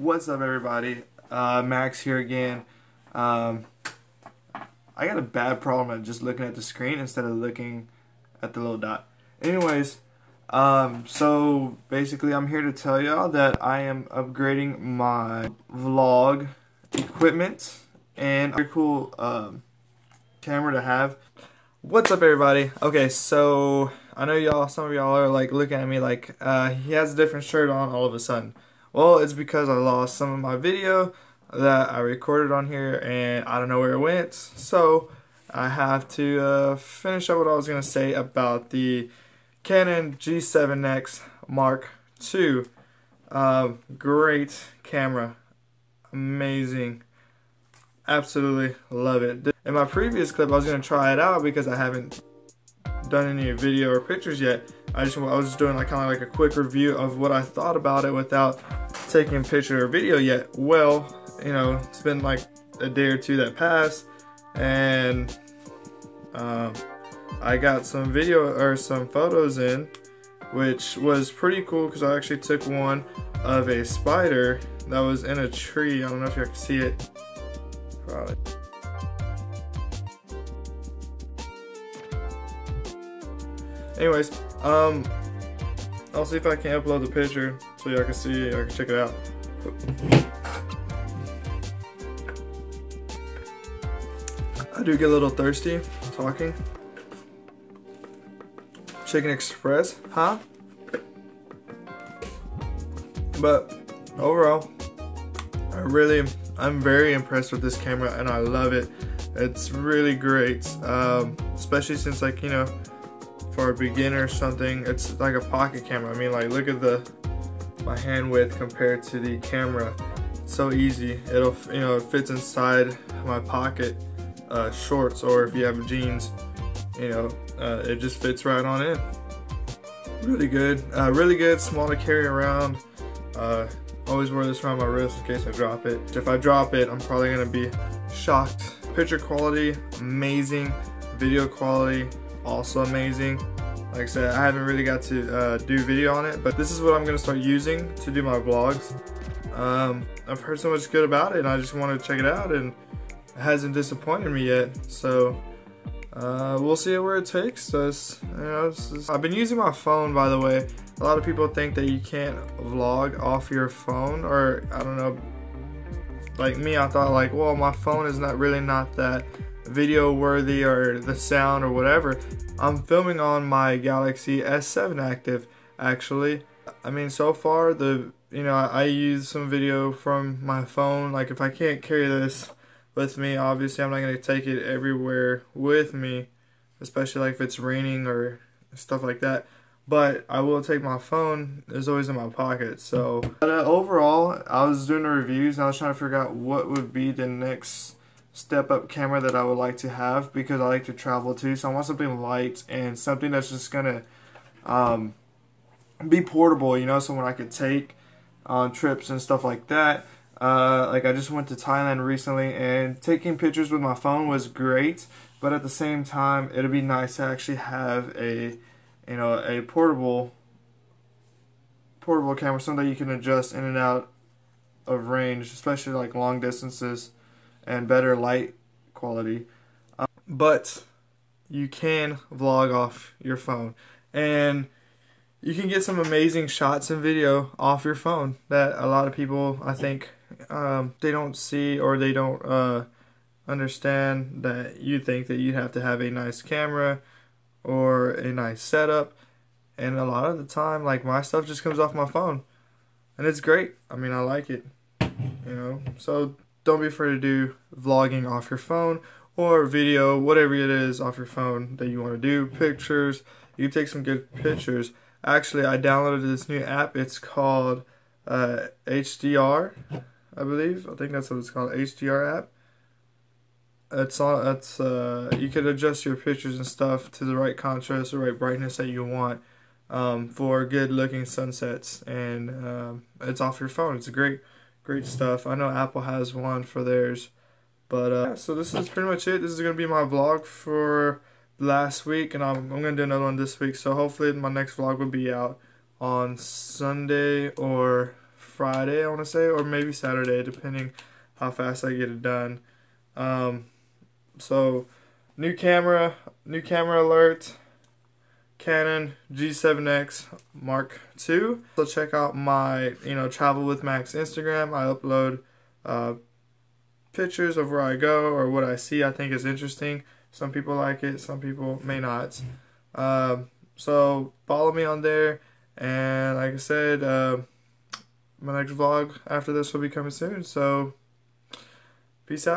What's up everybody? Uh, Max here again. Um, I got a bad problem at just looking at the screen instead of looking at the little dot. Anyways, um, so basically I'm here to tell y'all that I am upgrading my vlog equipment and a cool um, camera to have. What's up everybody? Okay, so I know y'all, some of y'all are like looking at me like uh, he has a different shirt on all of a sudden. Well, it's because I lost some of my video that I recorded on here and I don't know where it went. So I have to uh, finish up what I was going to say about the Canon G7X Mark II. Uh, great camera. Amazing. Absolutely love it. In my previous clip, I was going to try it out because I haven't done any video or pictures yet. I just I was just doing like kind of like a quick review of what I thought about it without taking a picture or video yet. Well, you know, it's been like a day or two that passed, and um, I got some video or some photos in, which was pretty cool because I actually took one of a spider that was in a tree. I don't know if you can see it. Probably. Anyways, um, I'll see if I can upload the picture so y'all can see, I can check it out. I do get a little thirsty talking. Chicken Express, huh? But overall, I really, I'm very impressed with this camera and I love it. It's really great, um, especially since like, you know, for a beginner or something, it's like a pocket camera. I mean, like, look at the my hand width compared to the camera. It's so easy. It'll, you know, it fits inside my pocket uh, shorts or if you have jeans, you know, uh, it just fits right on in. Really good, uh, really good, small to carry around. Uh, always wear this around my wrist in case I drop it. If I drop it, I'm probably gonna be shocked. Picture quality, amazing. Video quality, also amazing. Like I said, I haven't really got to uh, do video on it, but this is what I'm gonna start using to do my vlogs. Um, I've heard so much good about it and I just want to check it out and it hasn't disappointed me yet. So uh, we'll see where it takes us. You know, just, I've been using my phone by the way. A lot of people think that you can't vlog off your phone or I don't know. Like me, I thought like, well, my phone is not really not that video worthy or the sound or whatever. I'm filming on my Galaxy S7 Active actually. I mean so far the you know I, I use some video from my phone like if I can't carry this with me obviously I'm not going to take it everywhere with me especially like if it's raining or stuff like that but I will take my phone it's always in my pocket so but, uh, overall I was doing the reviews and I was trying to figure out what would be the next step up camera that I would like to have because I like to travel too. So I want something light and something that's just gonna um, be portable, you know, someone I could take on trips and stuff like that. Uh, like I just went to Thailand recently and taking pictures with my phone was great, but at the same time, it'd be nice to actually have a, you know, a portable, portable camera, something that you can adjust in and out of range, especially like long distances and better light quality. Um, but you can vlog off your phone. And you can get some amazing shots and video off your phone that a lot of people I think um, they don't see or they don't uh, understand that you think that you have to have a nice camera or a nice setup. And a lot of the time like my stuff just comes off my phone. And it's great. I mean I like it you know? So don't be afraid to do vlogging off your phone or video, whatever it is off your phone that you want to do. Pictures, you take some good pictures. Actually, I downloaded this new app. It's called uh, HDR, I believe. I think that's what it's called, HDR app. It's all. It's uh, you can adjust your pictures and stuff to the right contrast, the right brightness that you want um, for good looking sunsets, and um, it's off your phone. It's a great great stuff. I know Apple has one for theirs. But uh, so this is pretty much it. This is going to be my vlog for last week. And I'm, I'm going to do another one this week. So hopefully my next vlog will be out on Sunday or Friday, I want to say, or maybe Saturday, depending how fast I get it done. Um, so, new camera, new camera alert. Canon G7X Mark II. So check out my, you know, Travel with Max Instagram. I upload uh, pictures of where I go or what I see I think is interesting. Some people like it, some people may not. Um, so follow me on there. And like I said, uh, my next vlog after this will be coming soon. So peace out.